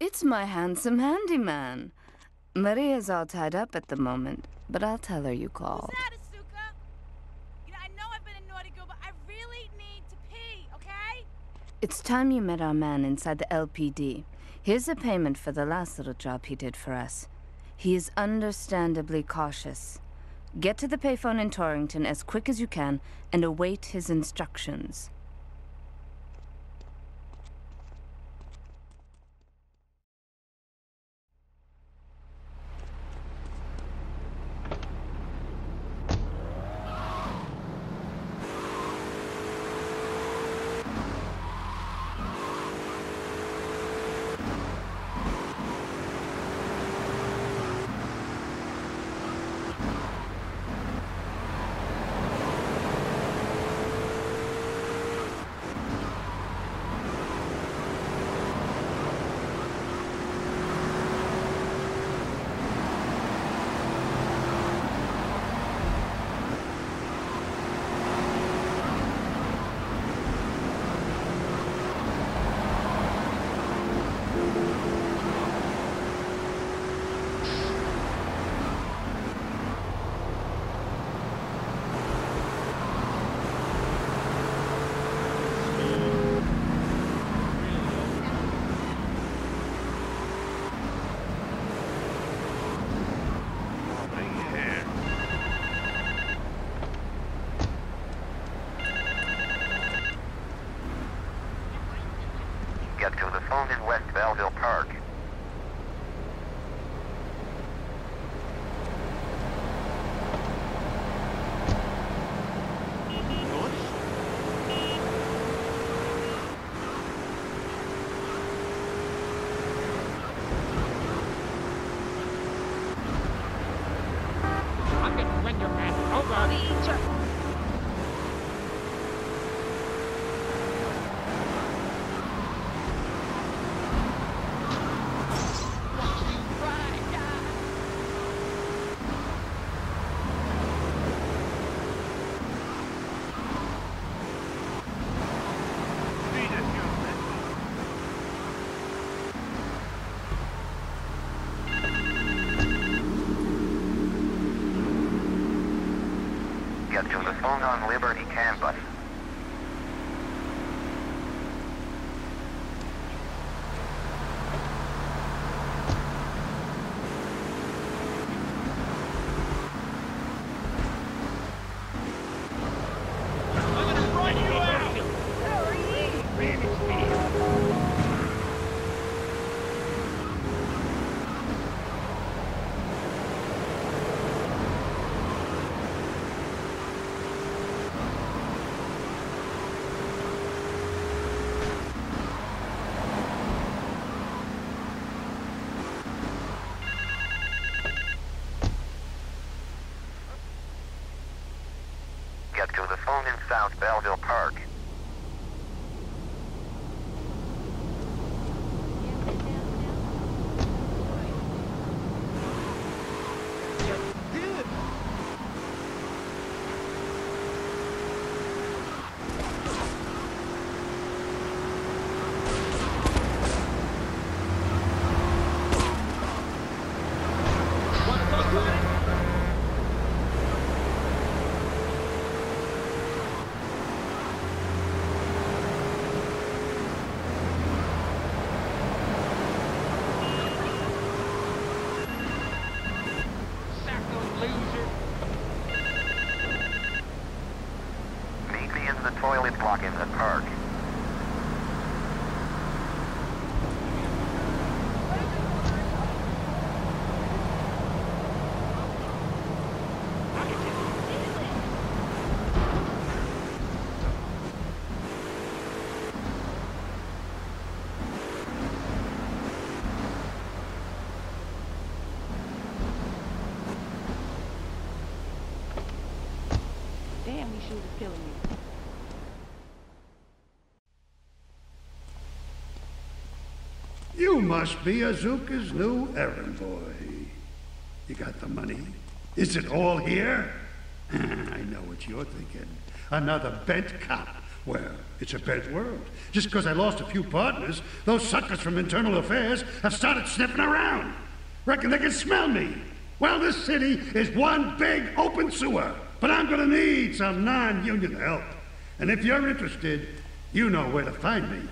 It's my handsome handyman. Maria's all tied up at the moment, but I'll tell her you called. Who's that, Asuka? You know, I know I've been a naughty girl, but I really need to pee, okay? It's time you met our man inside the LPD. Here's a payment for the last little job he did for us. He is understandably cautious. Get to the payphone in Torrington as quick as you can and await his instructions. Get to the phone in West Belleville Park. Get to the phone on Liberty campus. I'm gonna run you out. Really speed. Get to the South Belleville Park. Sacco in the toilet block in the park. Damn, these shoes is killing me. You must be Asuka's new errand boy. You got the money? Is it all here? I know what you're thinking. Another bent cop Well, it's a bent world. Just because I lost a few partners, those suckers from Internal Affairs have started sniffing around. Reckon they can smell me. Well, this city is one big open sewer, but I'm gonna need some non-union help. And if you're interested, you know where to find me.